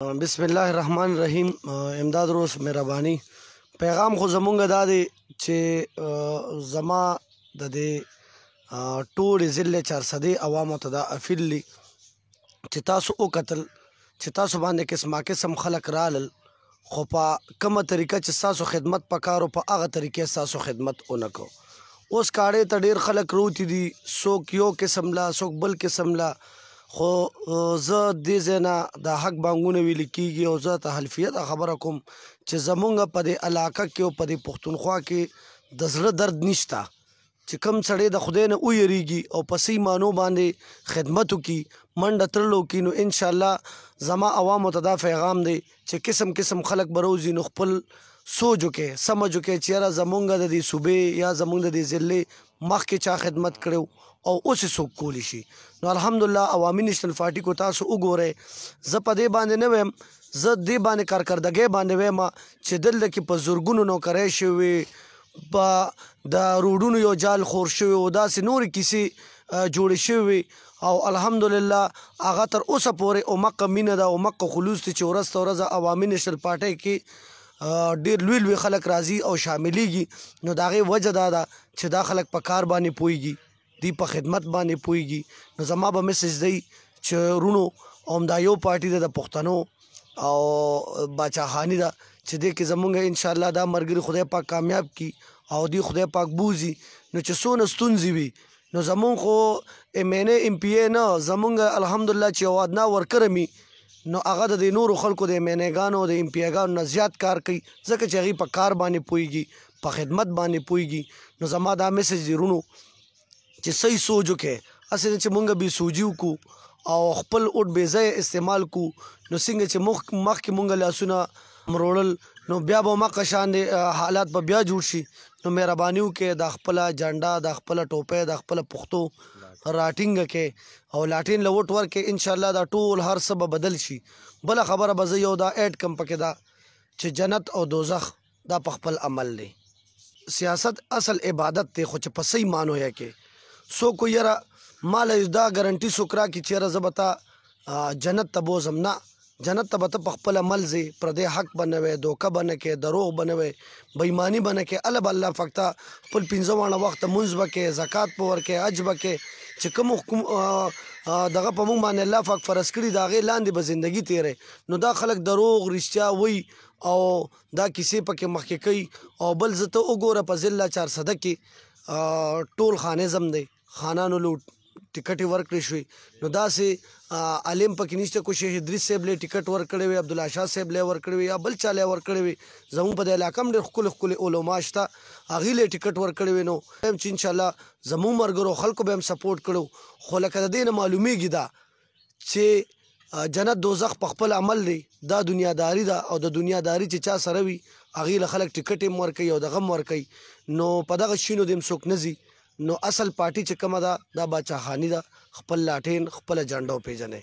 بسم الله الرحمن الرحیم امداد روس مهرباني پیغام خو زمونږ دا دی چې زما د دې ټول ضلع چارسدې عوامو ته دا افیل لی چې تاسو او قتل چې تاسو باندې قسمه قسم خلک رالل خو په کومه طریقه چې تاسو خدمت پکارو په هغه طریقې تاسو خدمت اونکو اوس کاړې ته ډیر خلک روتی دي څوک یو قسم لا څوک بل قسم لا خو زه دې ځای نه د حق بانګونه ویل کیږي او زه ته حلفیه دا خبره کوم چې زمونږ په دې علاقه کې او په دې پښتونخوا کې د زړه درد نشته چې کم سړی د خدای نه ویریږي او په سي مانو باندې خدمت وکي منډه ترلو کې نو ان شاء الله زما عوامو ته دا پیغام دی چې قسم قسم خلک بروزي نو خپل سوچ وکړي سمجھ وکړي چې یاره زمونږ د دې صوبې یا زمونږ د دې ضلع مخکې چا خدمت کړو او اوس یې څوک کولی شي نو الحمدلله عوامي نیشنل پارټي کو تاسو وګورئ زه په دې باندې نه ویم زه دې باندې کارکردګۍ باندې ویم چې دلته کې په زرګونو نوکرۍ شوي په د روډونو یو جال خور شوی او داسې نورې کیسې جوړې شوې او الحمدلله هغه تر اوسه پورې اومقه مینه ده اومقه خلوص دی چې ورځ تر ورځه عوامي نشل پارټۍ کې ډیر لوی لوی خلک راځي او شاملیږي نو د هغې وجه دا ده چې دا خلک په کار باندې پوهیږي دی په خدمت باندې پوهیږي نو زما به مسج دی چې ورونو همدا یو پارټي ده د پښتنو او باچا خانی ده چې دې کې زمونږ ان شاء الله دا مرګري خدای پاک کامیاب کی او دی خدای پاک بوزي نو چې سونه ستونزې وي نو زمون خو ایم ان ای ایم پی ای نه زمونږ الحمدلله چې یو ادنا ورکر می نو هغه د نورو خلکو د ایم ان ای ګانو د ایم پی ای ګانو نه زیات کار کوي ځکه چې هغوی په کار باندې پوهیږي په خدمت باندې پوهیږي نو زما دا میسج دی رونو چې صحیح سوچ وکړئ هسې نه چې مونږ بې سوجي وکړو او خپل اوټ بې ځایه استعمال کو نو څنګه چې مخ مخکې مونږ لاسونه مروړل نو بیا به مقه شان حالات په بیا جوړ شي نو مهرباني وکړئ دا خپل جنډا دا خپل ټوپۍ دا خپل پښتو راټینګ کې او لاټین لوټ ورکې ان شاء الله دا ټول هر څه به بدل شي بل خبره به زه یو دا اډ کم پکې دا چې جنت او دوزخ دا په خپل عمل دی سیاست اصل عبادت ته خو چې په صحیح مانو یې کې سو کو یرا مال دا ګارانټي سوکرا کی چیرې زبتا جنت ته بوزم نه جنت ته به ته په خپل عمل ځې پردې حق به نه وې دوکه به نه کې دروغ به نه وې بېماني به نه کې الله به الله فقط خپل پنځه وانه وخت منځ به کې زکات په ور کې حج به کې چې کوم حکم دغه په موږ باندې الله فق فرض کړی دا غي لاندې به زندگی تیرې نو دا خلک دروغ رښتیا وای او دا کیسې پکې مخکې کوي او بل زته وګوره په ضلع 400 کې ټول خانزم دی خانانو لوټ ټیکټ ورکړی شوی نو داسې عالم پکې نشته کو شیخ ادریس صاحب له ټیکټ ورکړی وي عبد الله شاه صاحب له ورکړی وي یا بل چا له ورکړی وي زموږ په د علاقې ډېر خپل خپل علما شته هغه له ټیکټ ورکړی وي نو هم چې ان شاء الله زموږ مرګرو خلکو به هم سپورټ کړو خو لکه د دې نه معلومیږي دا چی جنت دوزخ په خپل عمل دی دا دنیا داری ده او د دنیا داری چی چا سره وی هغی له خلک ټیکټ هم ورکوی او د غم ورکوی نو په دغه شینو دی هم څوک نه ځی نو اصل پارټی چی کومه ده دا باچاخانی ده خپل لاټین خپله جنډه وپیژنی.